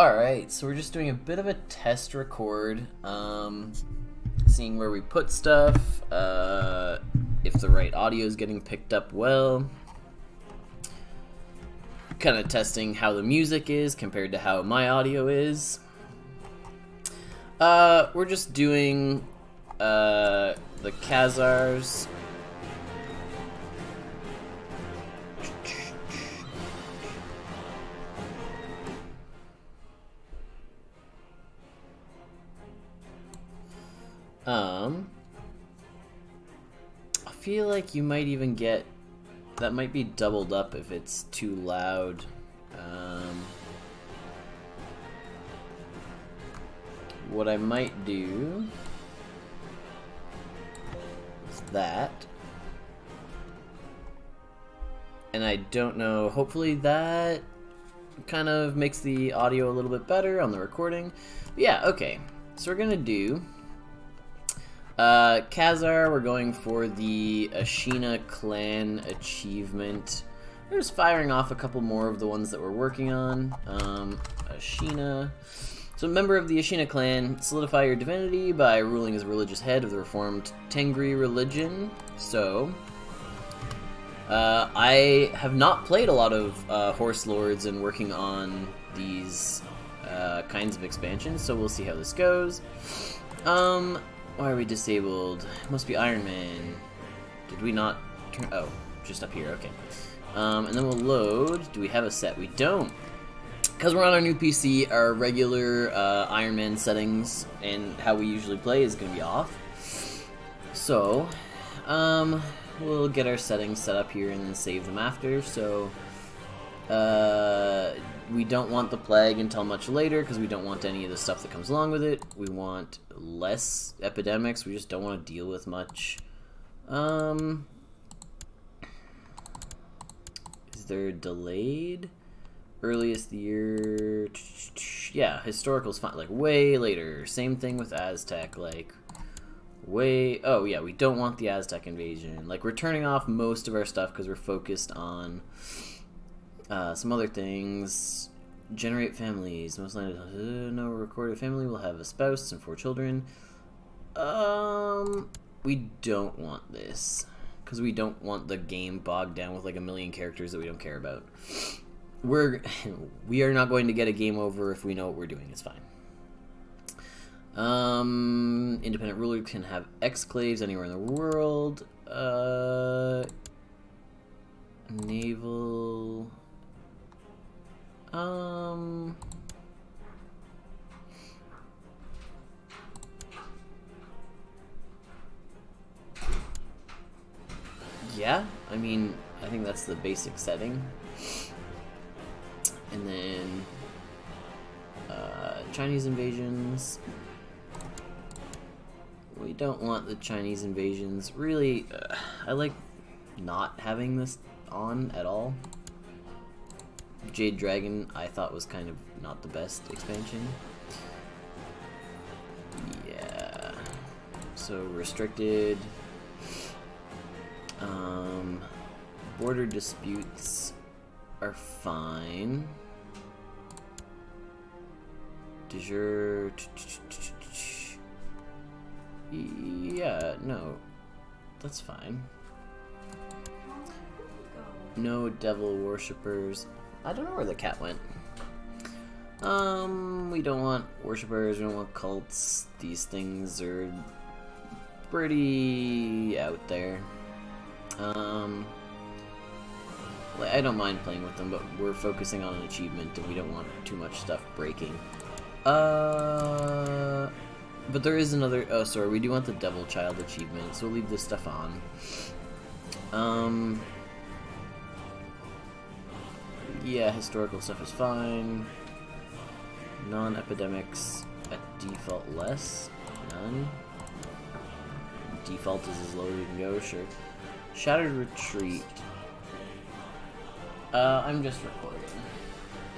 Alright, so we're just doing a bit of a test record, um, seeing where we put stuff, uh, if the right audio is getting picked up well, kind of testing how the music is compared to how my audio is. Uh, we're just doing, uh, the Khazars Um, I feel like you might even get that might be doubled up if it's too loud. Um, what I might do is that. And I don't know, hopefully that kind of makes the audio a little bit better on the recording. But yeah, okay. So we're gonna do uh, we're going for the Ashina clan achievement. We're just firing off a couple more of the ones that we're working on. Um, Ashina. So, member of the Ashina clan, solidify your divinity by ruling as religious head of the reformed Tengri religion. So, uh, I have not played a lot of uh, Horse Lords and working on these uh, kinds of expansions, so we'll see how this goes. Um, why are we disabled? Must be Iron Man. Did we not turn... Oh, just up here, okay. Um, and then we'll load. Do we have a set? We don't. Because we're on our new PC, our regular uh, Iron Man settings and how we usually play is going to be off. So, um, we'll get our settings set up here and then save them after. So, uh, we don't want the plague until much later because we don't want any of the stuff that comes along with it. We want less epidemics. We just don't want to deal with much. Um, is there delayed? Earliest year, yeah, historical's fine. Like way later. Same thing with Aztec. Like way. Oh yeah, we don't want the Aztec invasion. Like we're turning off most of our stuff because we're focused on uh, some other things. Generate families. Most likely, uh, no recorded family will have a spouse and four children. Um, we don't want this because we don't want the game bogged down with like a million characters that we don't care about. We're we are not going to get a game over if we know what we're doing. It's fine. Um, independent ruler can have exclaves anywhere in the world. Uh, naval. Mean, I think that's the basic setting. And then uh, Chinese invasions. We don't want the Chinese invasions. Really, uh, I like not having this on at all. Jade Dragon I thought was kind of not the best expansion. Yeah. So restricted. Um, border disputes are fine. De jure. Yeah, no. That's fine. No devil worshippers. I don't know where the cat went. Um, we don't want worshippers, we don't want cults. These things are pretty out there. Um, I don't mind playing with them, but we're focusing on an achievement and we don't want too much stuff breaking. Uh, but there is another, oh sorry, we do want the Devil Child achievement, so we'll leave this stuff on. Um, yeah, historical stuff is fine. Non-epidemics at default less. None. Default is as low as we can go, sure. Shattered Retreat. Uh, I'm just recording.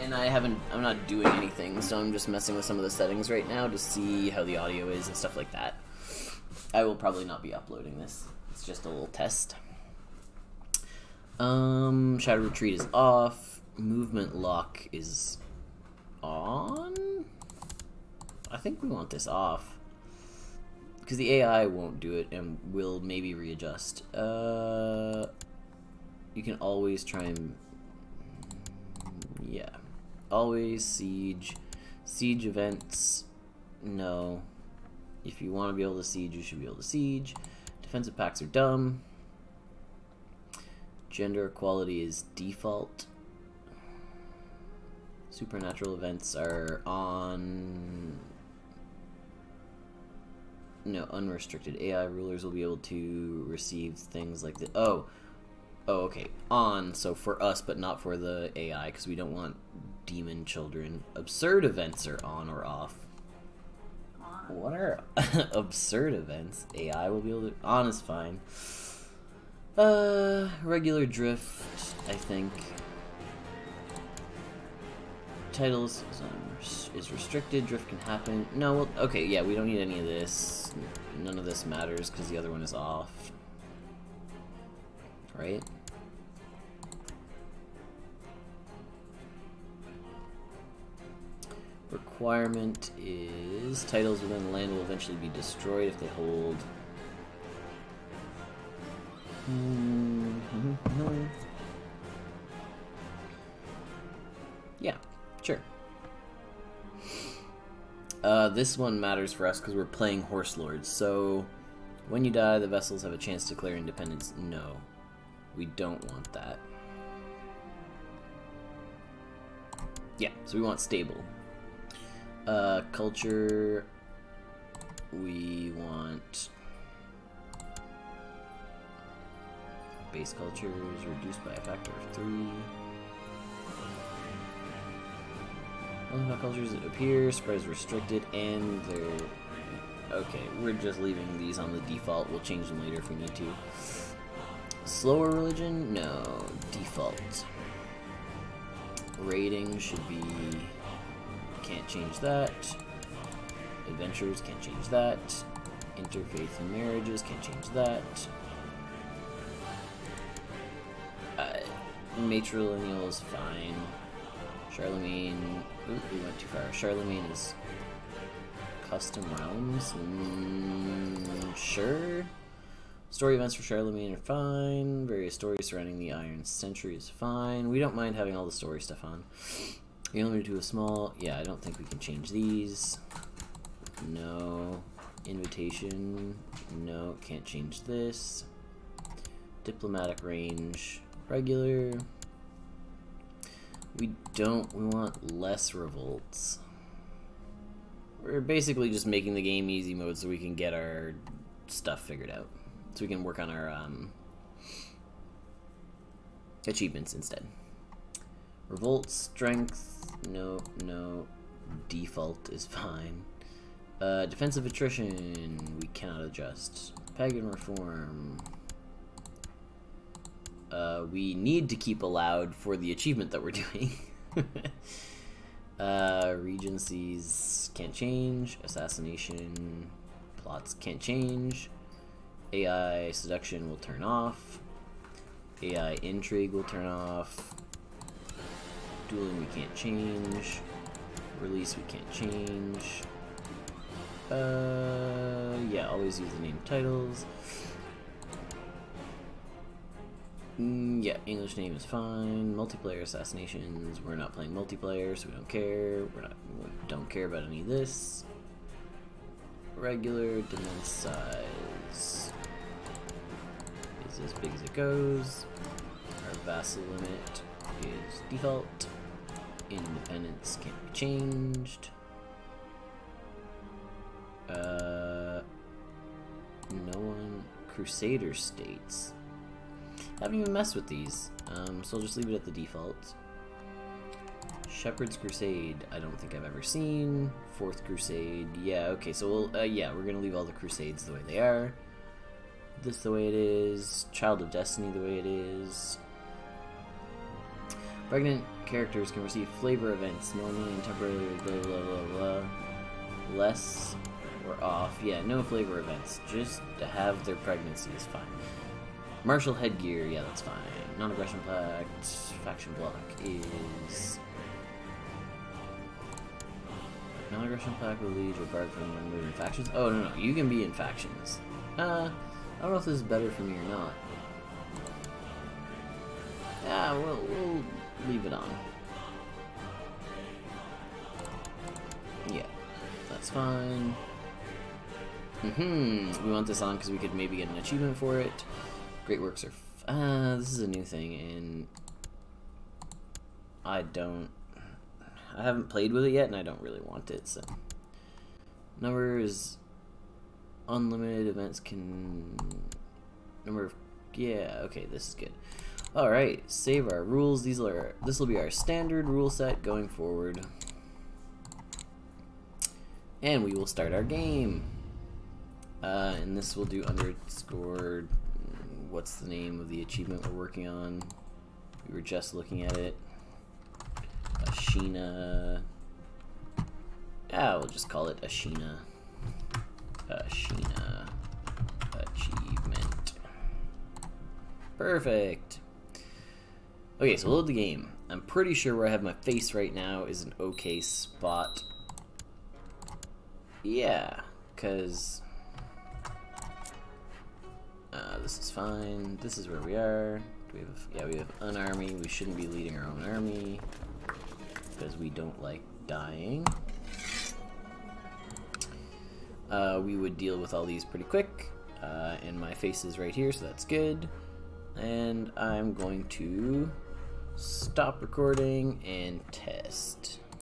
And I haven't, I'm not doing anything, so I'm just messing with some of the settings right now to see how the audio is and stuff like that. I will probably not be uploading this. It's just a little test. Um, Shattered Retreat is off movement lock is on? I think we want this off. Because the AI won't do it and we'll maybe readjust. Uh, you can always try and... Yeah. Always siege. Siege events. No. If you want to be able to siege, you should be able to siege. Defensive pacts are dumb. Gender equality is default. Supernatural events are on... No, unrestricted. AI rulers will be able to receive things like the... Oh! Oh, okay. On, so for us, but not for the AI, because we don't want demon children. Absurd events are on or off. On. What are absurd events? AI will be able to... On is fine. Uh, regular drift, I think. Titles is, um, is restricted, drift can happen. No, well, okay, yeah, we don't need any of this. None of this matters because the other one is off. Right? Requirement is titles within the land will eventually be destroyed if they hold Mm -hmm. Yeah, sure. Uh, this one matters for us because we're playing Horse Lords. So, when you die, the vassals have a chance to declare independence. No, we don't want that. Yeah, so we want stable. Uh, culture, we want Base culture is reduced by a factor of 3. Only cultures that appear, spread is restricted, and they're... Okay, we're just leaving these on the default. We'll change them later if we need to. Slower religion? No. Default. Raiding should be... Can't change that. Adventures, can't change that. Interfaith marriages, can't change that. matrilineal is fine. Charlemagne. Ooh, we went too far. Charlemagne is custom realms. Mm, sure. Story events for Charlemagne are fine. Various stories surrounding the Iron Century is fine. We don't mind having all the story stuff on. You only to a small. Yeah, I don't think we can change these. No. Invitation. No, can't change this. Diplomatic range regular. We don't, we want less revolts. We're basically just making the game easy mode so we can get our stuff figured out. So we can work on our um, achievements instead. Revolt strength, no, no. Default is fine. Uh, defensive attrition, we cannot adjust. Pagan reform, uh, we need to keep allowed for the achievement that we're doing. uh, regencies can't change. Assassination plots can't change. AI seduction will turn off. AI intrigue will turn off. Dueling we can't change. Release we can't change. Uh, yeah, always use the name titles. Mm, yeah, English name is fine. Multiplayer assassinations. We're not playing multiplayer, so we don't care. We're not. We don't care about any of this. Regular demand size is as big as it goes. Our vassal limit is default. Independence can't be changed. Uh, no one. Crusader states. I haven't even messed with these, um, so I'll just leave it at the default. Shepherd's Crusade, I don't think I've ever seen. Fourth Crusade, yeah, okay, so we'll, uh, yeah, we're gonna leave all the Crusades the way they are. This the way it is. Child of Destiny the way it is. Pregnant characters can receive flavor events normally and temporarily blah blah blah blah. Less or off. Yeah, no flavor events. Just to have their pregnancy is fine. Martial headgear, yeah, that's fine. Non-aggression pact, faction block is Non-aggression plaque will lead your guard from removing factions. Oh, no, no. You can be in factions. Uh, I don't know if this is better for me or not. Yeah, we'll, we'll leave it on. Yeah, that's fine. Mm-hmm. We want this on because we could maybe get an achievement for it. Great works are... Uh, this is a new thing, and... I don't... I haven't played with it yet, and I don't really want it, so... Numbers... Unlimited events can... Number of... Yeah, okay, this is good. Alright, save our rules. These are this will be our standard rule set going forward. And we will start our game. Uh, and this will do underscore what's the name of the achievement we're working on? We were just looking at it. Ashina. Yeah, we'll just call it Ashina. Ashina achievement. Perfect. Okay, so load the game. I'm pretty sure where I have my face right now is an okay spot. Yeah, because... Uh, this is fine. This is where we are. Do we have, yeah, we have an army. We shouldn't be leading our own army because we don't like dying. Uh, we would deal with all these pretty quick. Uh, and my face is right here, so that's good. And I'm going to stop recording and test.